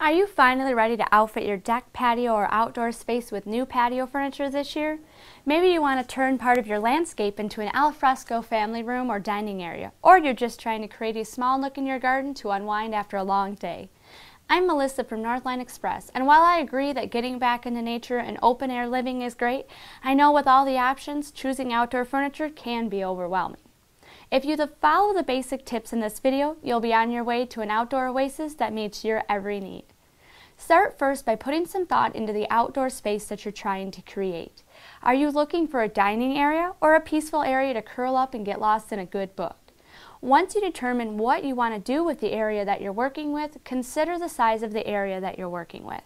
Are you finally ready to outfit your deck, patio, or outdoor space with new patio furniture this year? Maybe you want to turn part of your landscape into an alfresco family room or dining area, or you're just trying to create a small nook in your garden to unwind after a long day. I'm Melissa from Northline Express, and while I agree that getting back into nature and open air living is great, I know with all the options, choosing outdoor furniture can be overwhelming. If you follow the basic tips in this video, you'll be on your way to an outdoor oasis that meets your every need. Start first by putting some thought into the outdoor space that you're trying to create. Are you looking for a dining area or a peaceful area to curl up and get lost in a good book? Once you determine what you want to do with the area that you're working with, consider the size of the area that you're working with.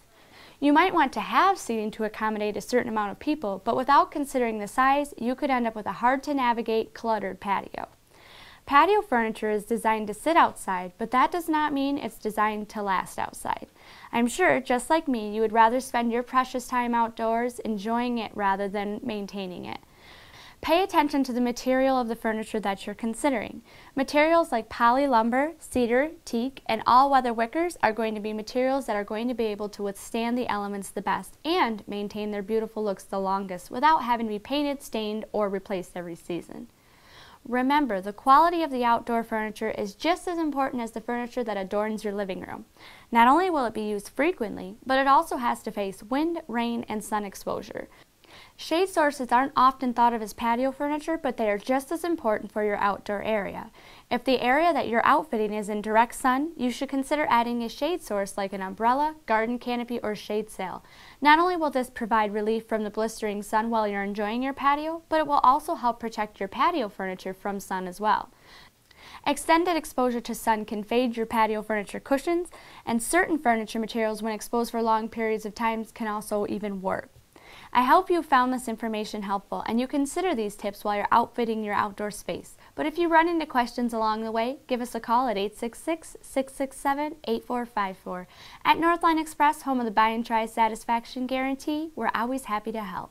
You might want to have seating to accommodate a certain amount of people, but without considering the size, you could end up with a hard to navigate, cluttered patio. Patio furniture is designed to sit outside, but that does not mean it's designed to last outside. I'm sure, just like me, you would rather spend your precious time outdoors enjoying it rather than maintaining it. Pay attention to the material of the furniture that you're considering. Materials like poly lumber, cedar, teak, and all-weather wickers are going to be materials that are going to be able to withstand the elements the best and maintain their beautiful looks the longest without having to be painted, stained, or replaced every season. Remember, the quality of the outdoor furniture is just as important as the furniture that adorns your living room. Not only will it be used frequently, but it also has to face wind, rain, and sun exposure. Shade sources aren't often thought of as patio furniture, but they are just as important for your outdoor area. If the area that you're outfitting is in direct sun, you should consider adding a shade source like an umbrella, garden canopy, or shade sail. Not only will this provide relief from the blistering sun while you're enjoying your patio, but it will also help protect your patio furniture from sun as well. Extended exposure to sun can fade your patio furniture cushions, and certain furniture materials when exposed for long periods of time can also even warp. I hope you found this information helpful and you consider these tips while you're outfitting your outdoor space. But if you run into questions along the way, give us a call at 866-667-8454. At Northline Express, home of the Buy and Try Satisfaction Guarantee, we're always happy to help.